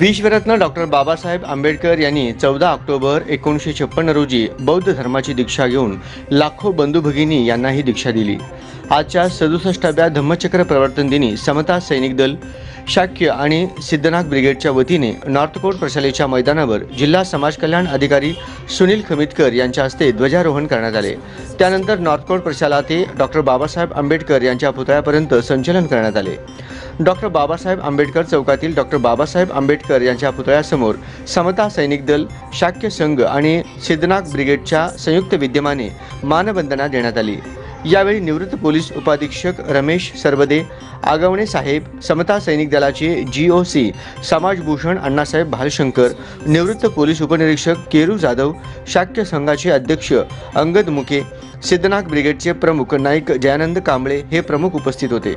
विश्वरत्न doctor Babasaheb Ambedkar यांनी चौदा October एकोणीसशे छप्पन्न रोजी बौद्ध धर्माची दीक्षा घेऊन लाखो बंधू भगिनी यांनाही दीक्षा दिली. आजच्या सदुसष्टाव्या धम्मचक्र प्रवर्तन दिनी समता सैनिक दल शाक्य आणि सिद्धनाथ ब्रिगेडच्या वतीने नॉर्थकोट प्रशालेच्या मैदानावर जिल्हा समाज कल्याण अधिकारी सुनील खमितकर यांच्या हस्ते ध्वजारोहण करण्यात आले. त्यानंतर नॉर्थकोट प्रशाला ते डॉक्टर बाबासाहेब आंबेडकर यांच्या पुतळ्यापर्यंत संचलन करण्यात आले. डॉक्टर बाबासाहेब आंबेडकर चौकातील डॉक्टर बाबासाहेब आंबेडकर यांच्या पुतळ्यासमोर समता सैनिक दल शाक्य संघ आणि सिद्धनाग ब्रिगेडच्या संयुक्त विद्यमाने मानवंदना देण्यात आली. यावेळी निवृत्त पोलीस उपाधीक्षक रमेश सरबदे आगवणे साहेब समता सैनिक दलाचे जी ओ सी समाजभूषण अण्णासाहेब भालशंकर निवृत्त पोलीस उपनिरीक्षक केरू जाधव शाक्य संघाचे अध्यक्ष अंगद मुके सिद्धनाथ ब्रिगेडचे प्रमुख नाईक जयानंद कांबळे हे प्रमुख उपस्थित होते.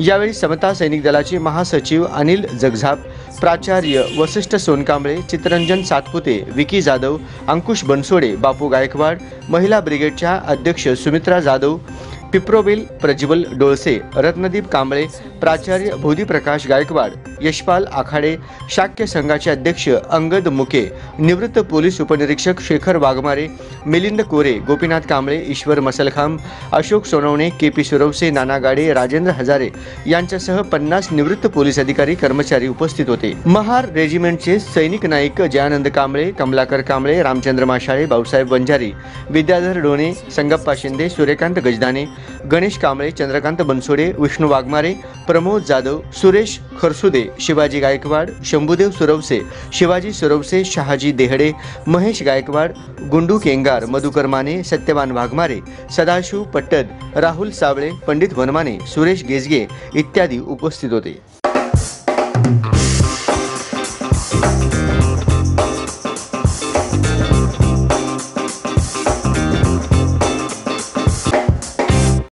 यावेळी समता सैनिक दलाचे महासचिव अनिल जगझाप प्राचार्य वसिष्ठ सोनकांबळे चित्रंजन सातपुते विकी जाधव अंकुश बनसोडे बापू गायकवाड महिला ब्रिगेडच्या अध्यक्ष सुमित्रा जाधव पिप्रोबिल प्रज्वल डोळसे रत्नदीप कांबळे प्राचार्य बोधीप्रकाश गायकवाड यशपाल आखाडे शाक्य संघाचे अध्यक्ष अंगद मुके निवृत्त पोलीस उपनिरीक्षक शेखर वाघमारे मिलिंद कोरे गोपीनाथ कांबळे ईश्वर मसलखांब अशोक सोनवणे के पी सुरवसे नाना गाडे राजेंद्र हजारे यांच्यासह पन्नास निवृत्त पोलीस अधिकारी कर्मचारी उपस्थित होते. महार रेजिमेंटचे सैनिक नाईक जयानंद कांबळे कमलाकर कांबळे रामचंद्र माशाळे भाऊसाहेब वंजारी विद्याधर डोणे संगप्पा शिंदे सूर्यकांत गजदाने गणेश कांबळे चंद्रकांत बनसोडे विष्णू वाघमारे प्रमोद जाधव सुरेश खरसुदे शिवाजी गायकवाड शंभुदेव सुरवसे शिवाजी सुरवसे शहाजी देहडे महेश गायकवाड गुंडू केंगार मधुकर माने सत्यवान वाघमारे सदाशिव पट्टद राहुल सावळे पंडित वनमाने सुरेश गेजगे इत्यादी उपस्थित होते.